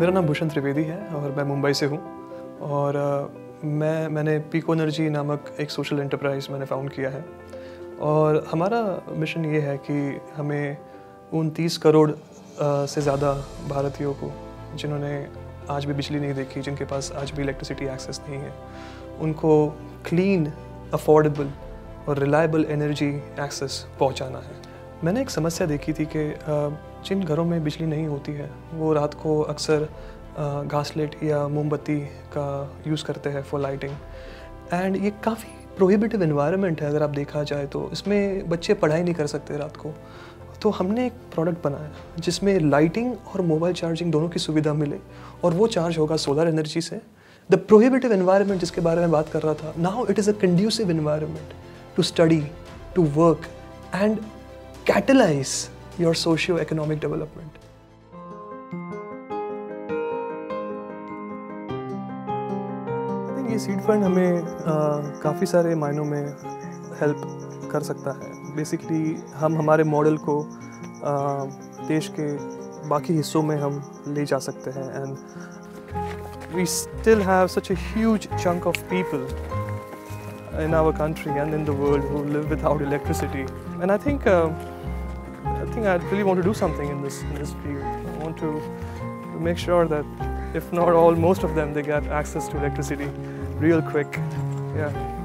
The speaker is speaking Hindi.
मेरा नाम भूषण त्रिवेदी है और मैं मुंबई से हूँ और मैं, मैंने पीको एनर्जी नामक एक सोशल एंटरप्राइज मैंने फाउंड किया है और हमारा मिशन ये है कि हमें उनतीस करोड़ से ज़्यादा भारतीयों को जिन्होंने आज भी बिजली नहीं देखी, जिनके पास आज भी इलेक्ट्रिसिटी एक्सेस नहीं है, उनको क्लीन अफोर्डेबल और रिलायबल एनर्जी एक्सेस पहुंचाना है। मैंने एक समस्या देखी थी कि जिन घरों में बिजली नहीं होती है, वो रात को अक्सर घासलेट या मोमबत्ती का यूज़ करते हैं फॉर लाइटिंग एंड ये काफ़ी प्रोहिबिटिव इन्वायरमेंट है अगर आप देखा जाए तो। इसमें बच्चे पढ़ाई नहीं कर सकते रात को। तो हमने एक प्रोडक्ट बनाया, जिसमें लाइटिंग और मोबाइल चार्जिंग दोनों की सुविधा मिले, और वो चार्ज होगा सोलर एनर्जी से। द प्रोहिबिटिव इन्वायरमेंट जिसके बारे में बात कर रहा था now it is a conducive environment to study to work and catalyse your socio economic development ये सीड फंड हमें काफ़ी सारे मायनों में हेल्प कर सकता है। बेसिकली हम हमारे मॉडल को आ, देश के बाकी हिस्सों में हम ले जा सकते हैं। And we still have such a huge chunk of people in our country and in the world who live without electricity. And I think uh, I think I really want to do something in this in this field I want to, to make sure that if not all most of them they get access to electricity real quick. Yeah